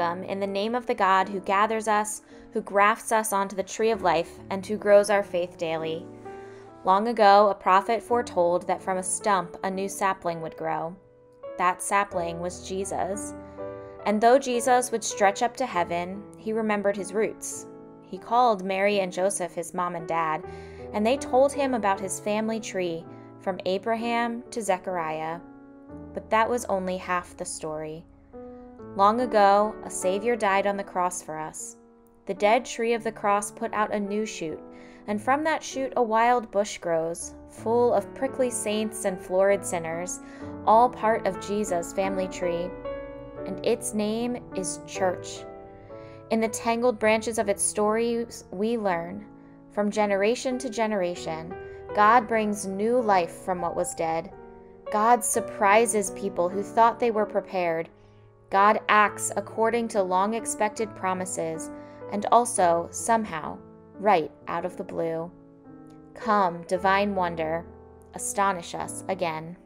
Welcome in the name of the God who gathers us, who grafts us onto the tree of life, and who grows our faith daily. Long ago, a prophet foretold that from a stump a new sapling would grow. That sapling was Jesus. And though Jesus would stretch up to heaven, he remembered his roots. He called Mary and Joseph his mom and dad, and they told him about his family tree from Abraham to Zechariah. But that was only half the story. Long ago, a Savior died on the cross for us. The dead tree of the cross put out a new shoot, and from that shoot a wild bush grows, full of prickly saints and florid sinners, all part of Jesus' family tree. And its name is Church. In the tangled branches of its stories, we learn from generation to generation, God brings new life from what was dead. God surprises people who thought they were prepared God acts according to long expected promises and also, somehow, right out of the blue. Come, divine wonder, astonish us again.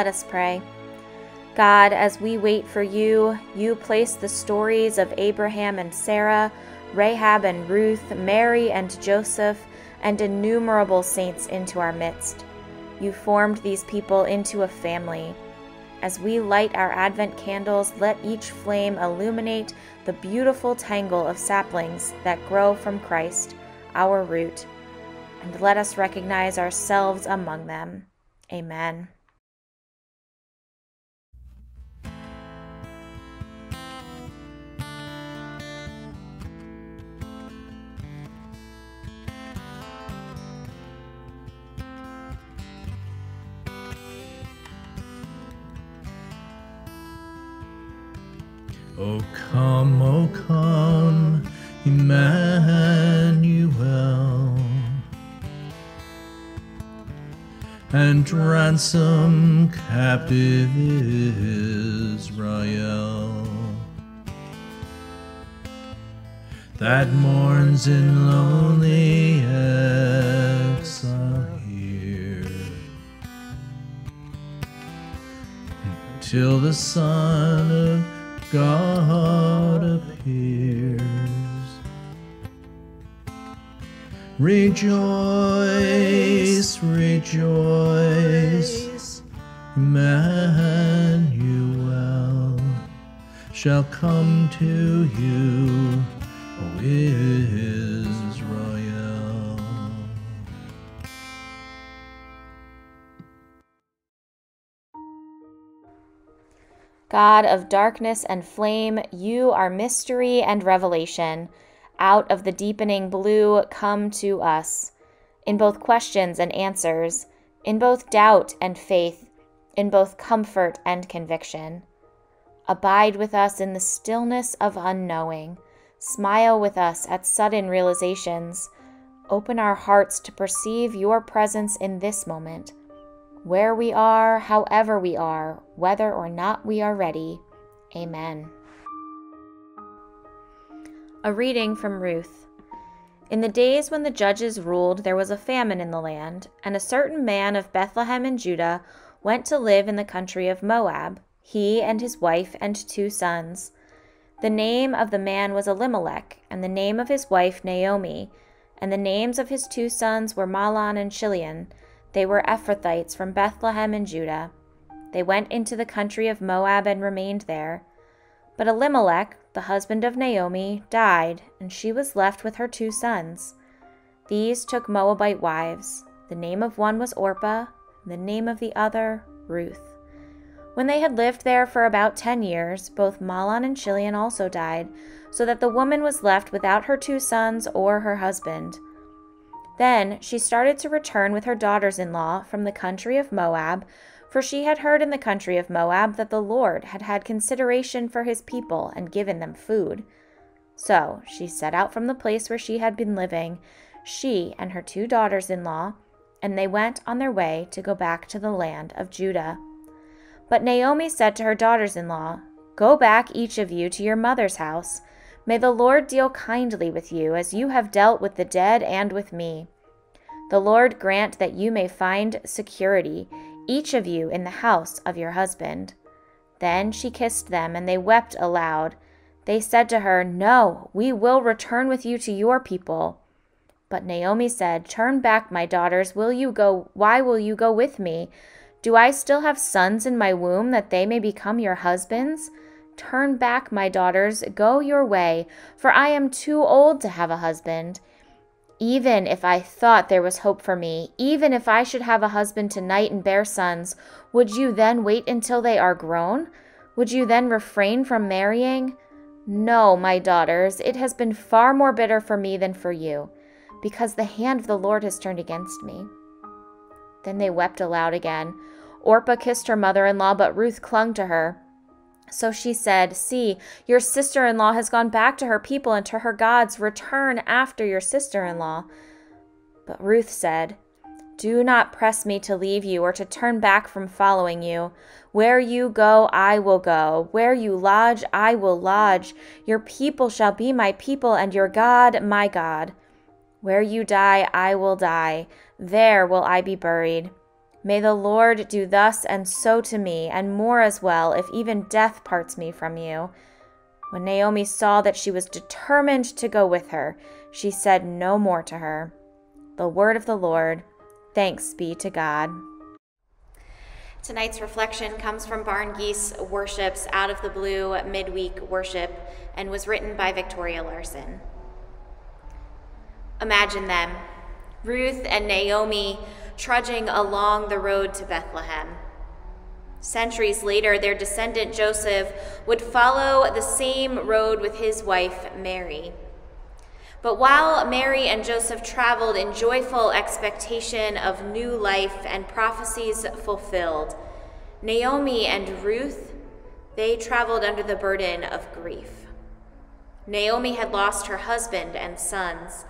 Let us pray. God, as we wait for you, you place the stories of Abraham and Sarah, Rahab and Ruth, Mary and Joseph, and innumerable saints into our midst. You formed these people into a family. As we light our Advent candles, let each flame illuminate the beautiful tangle of saplings that grow from Christ, our root, and let us recognize ourselves among them. Amen. Come, Emmanuel, and ransom captive Israel that mourns in lonely exile here. till the Son of God appears. Rejoice, rejoice, Emmanuel shall come to you, O Israel. God of darkness and flame, you are mystery and revelation. Out of the deepening blue, come to us. In both questions and answers, in both doubt and faith, in both comfort and conviction. Abide with us in the stillness of unknowing. Smile with us at sudden realizations. Open our hearts to perceive your presence in this moment where we are, however we are, whether or not we are ready. Amen. A reading from Ruth. In the days when the judges ruled, there was a famine in the land, and a certain man of Bethlehem in Judah went to live in the country of Moab, he and his wife and two sons. The name of the man was Elimelech, and the name of his wife Naomi, and the names of his two sons were Mahlon and Chilion they were Ephrathites from Bethlehem in Judah. They went into the country of Moab and remained there. But Elimelech, the husband of Naomi, died, and she was left with her two sons. These took Moabite wives. The name of one was Orpah, the name of the other, Ruth. When they had lived there for about ten years, both Mahlon and Chilion also died, so that the woman was left without her two sons or her husband. Then she started to return with her daughters in law from the country of Moab, for she had heard in the country of Moab that the Lord had had consideration for his people and given them food. So she set out from the place where she had been living, she and her two daughters in law, and they went on their way to go back to the land of Judah. But Naomi said to her daughters in law, Go back, each of you, to your mother's house. May the Lord deal kindly with you, as you have dealt with the dead and with me. The Lord grant that you may find security, each of you in the house of your husband. Then she kissed them, and they wept aloud. They said to her, No, we will return with you to your people. But Naomi said, Turn back, my daughters. Will you go? Why will you go with me? Do I still have sons in my womb that they may become your husbands? Turn back, my daughters, go your way, for I am too old to have a husband. Even if I thought there was hope for me, even if I should have a husband tonight and bear sons, would you then wait until they are grown? Would you then refrain from marrying? No, my daughters, it has been far more bitter for me than for you, because the hand of the Lord has turned against me. Then they wept aloud again. Orpah kissed her mother in law, but Ruth clung to her. So she said, See, your sister in law has gone back to her people and to her gods. Return after your sister in law. But Ruth said, Do not press me to leave you or to turn back from following you. Where you go, I will go. Where you lodge, I will lodge. Your people shall be my people, and your God my God. Where you die, I will die. There will I be buried. May the Lord do thus and so to me, and more as well, if even death parts me from you. When Naomi saw that she was determined to go with her, she said no more to her. The word of the Lord. Thanks be to God. Tonight's reflection comes from Barn Geese Worships Out of the Blue Midweek Worship and was written by Victoria Larson. Imagine them, Ruth and Naomi trudging along the road to Bethlehem. Centuries later, their descendant Joseph would follow the same road with his wife Mary. But while Mary and Joseph traveled in joyful expectation of new life and prophecies fulfilled, Naomi and Ruth, they traveled under the burden of grief. Naomi had lost her husband and sons.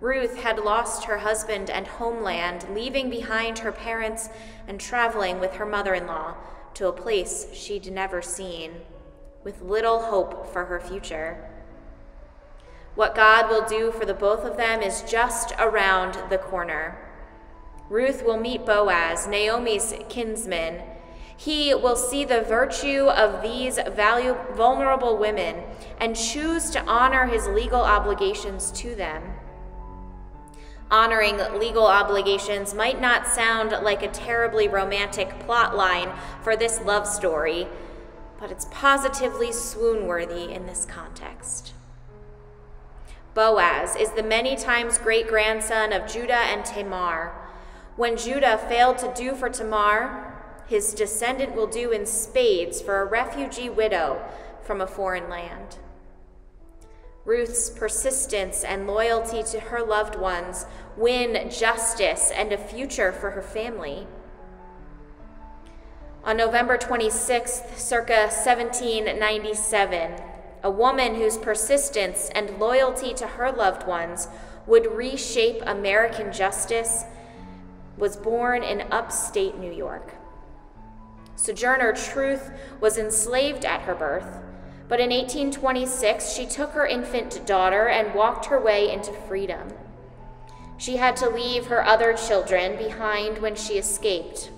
Ruth had lost her husband and homeland, leaving behind her parents and traveling with her mother in law to a place she'd never seen, with little hope for her future. What God will do for the both of them is just around the corner. Ruth will meet Boaz, Naomi's kinsman. He will see the virtue of these vulnerable women and choose to honor his legal obligations to them. Honoring legal obligations might not sound like a terribly romantic plot line for this love story, but it's positively swoon worthy in this context. Boaz is the many times great grandson of Judah and Tamar. When Judah failed to do for Tamar, his descendant will do in spades for a refugee widow from a foreign land. Ruth's persistence and loyalty to her loved ones win justice and a future for her family. On November 26th, circa 1797, a woman whose persistence and loyalty to her loved ones would reshape American justice was born in upstate New York. Sojourner Truth was enslaved at her birth, but in 1826 she took her infant daughter and walked her way into freedom. She had to leave her other children behind when she escaped.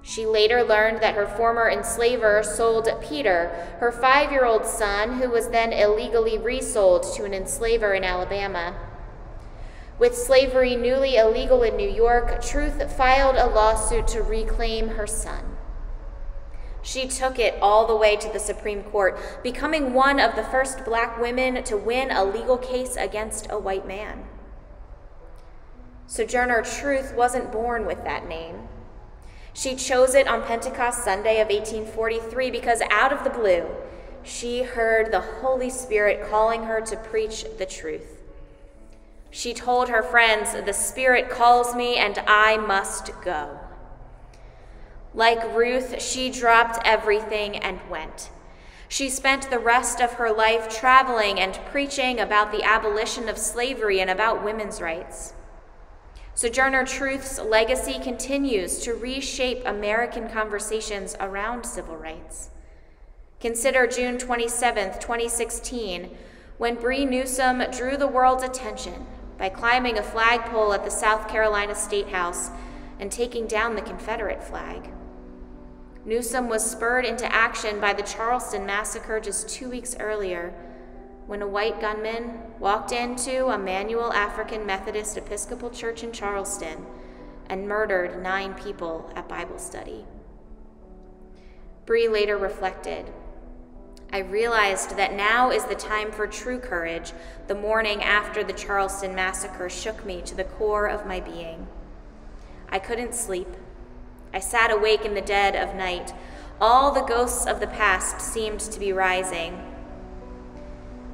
She later learned that her former enslaver sold Peter, her five year old son, who was then illegally resold to an enslaver in Alabama. With slavery newly illegal in New York, Truth filed a lawsuit to reclaim her son. She took it all the way to the Supreme Court, becoming one of the first black women to win a legal case against a white man. Sojourner Truth wasn't born with that name. She chose it on Pentecost Sunday of 1843 because out of the blue, she heard the Holy Spirit calling her to preach the truth. She told her friends, The Spirit calls me and I must go. Like Ruth, she dropped everything and went. She spent the rest of her life traveling and preaching about the abolition of slavery and about women's rights. Sojourner Truth's legacy continues to reshape American conversations around civil rights. Consider June 27, 2016, when Bree Newsom drew the world's attention by climbing a flagpole at the South Carolina State House and taking down the Confederate flag. Newsom was spurred into action by the Charleston massacre just two weeks earlier when a white gunman walked into a Emanuel African Methodist Episcopal Church in Charleston and murdered nine people at Bible study. Bree later reflected I realized that now is the time for true courage, the morning after the Charleston massacre shook me to the core of my being. I couldn't sleep. I sat awake in the dead of night. All the ghosts of the past seemed to be rising.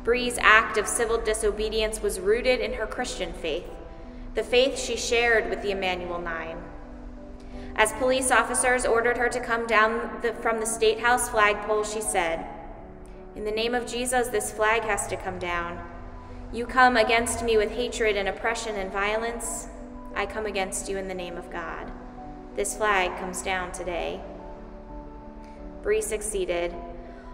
Bree's act of civil disobedience was rooted in her Christian faith, the faith she shared with the Emanuel Nine. As police officers ordered her to come down the, from the State House flagpole, she said, In the name of Jesus, this flag has to come down. You come against me with hatred and oppression and violence. I come against you in the name of God. This flag comes down today. Bree succeeded.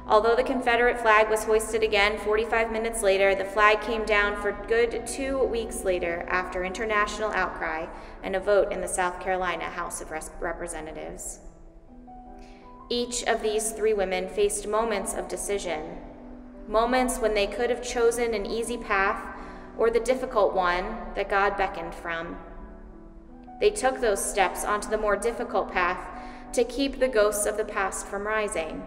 Although the Confederate flag was hoisted again 45 minutes later, the flag came down for good two weeks later after international outcry and a vote in the South Carolina House of Representatives. Each of these three women faced moments of decision, moments when they could have chosen an easy path or the difficult one that God beckoned from. They took those steps onto the more difficult path to keep the ghosts of the past from rising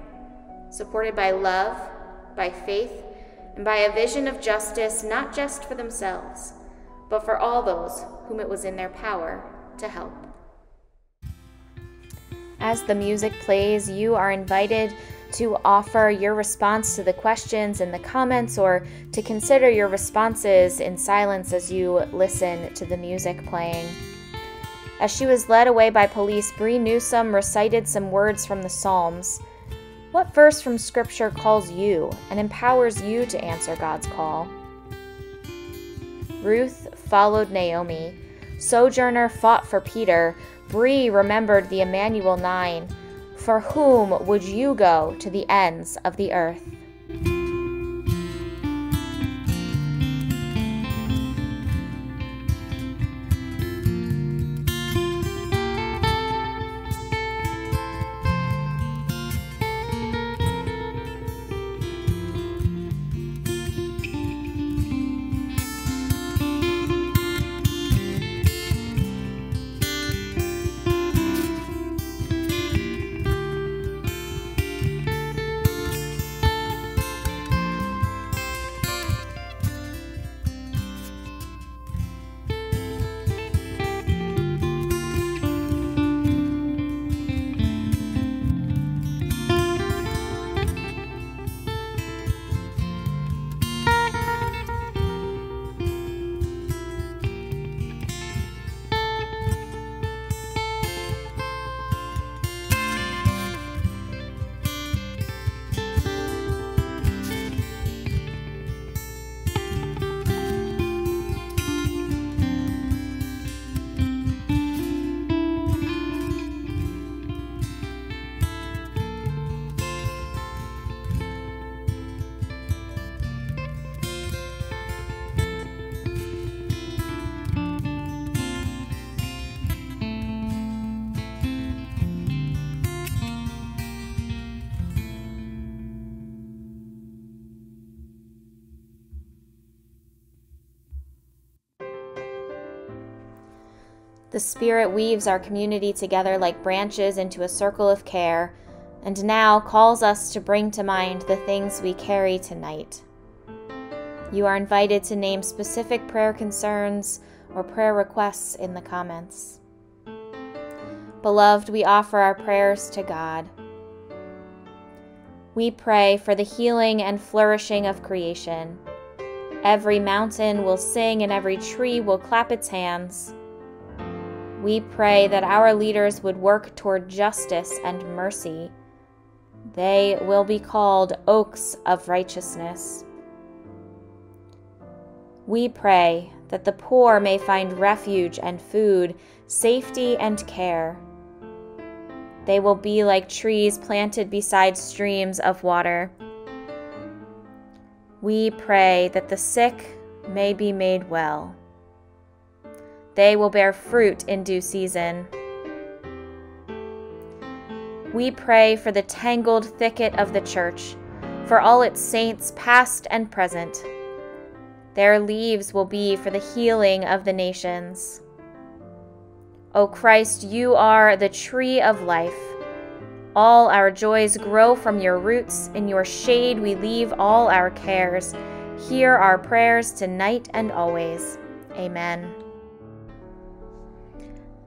supported by love, by faith, and by a vision of justice not just for themselves, but for all those whom it was in their power to help. As the music plays, you are invited to offer your response to the questions in the comments or to consider your responses in silence as you listen to the music playing. As she was led away by police, Bree Newsom recited some words from the Psalms. What verse from Scripture calls you and empowers you to answer God's call? Ruth followed Naomi. Sojourner fought for Peter. Bree remembered the Emanuel Nine. For whom would you go to the ends of the earth? The Spirit weaves our community together like branches into a circle of care, and now calls us to bring to mind the things we carry tonight. You are invited to name specific prayer concerns or prayer requests in the comments. Beloved, we offer our prayers to God. We pray for the healing and flourishing of creation. Every mountain will sing and every tree will clap its hands. We pray that our leaders would work toward justice and mercy. They will be called oaks of righteousness. We pray that the poor may find refuge and food, safety and care. They will be like trees planted beside streams of water. We pray that the sick may be made well. They will bear fruit in due season. We pray for the tangled thicket of the church, for all its saints, past and present. Their leaves will be for the healing of the nations. O Christ, you are the tree of life. All our joys grow from your roots. In your shade we leave all our cares. Hear our prayers tonight and always. Amen.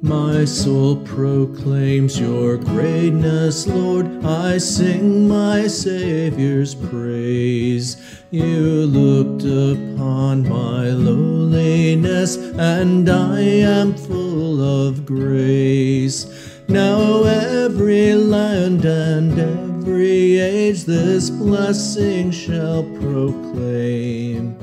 My soul proclaims your greatness, Lord. I sing my Savior's praise. You looked upon my lowliness, and I am full of grace. Now every land and every age this blessing shall proclaim.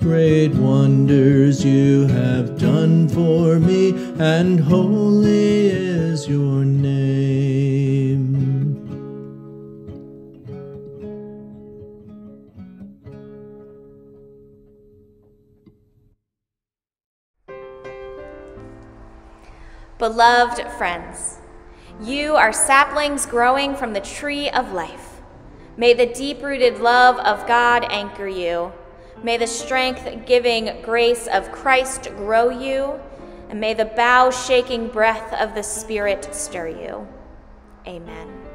Great wonders you have done for me, and holy is your name. Beloved friends, you are saplings growing from the tree of life. May the deep rooted love of God anchor you. May the strength giving grace of Christ grow you, and may the bough shaking breath of the Spirit stir you. Amen.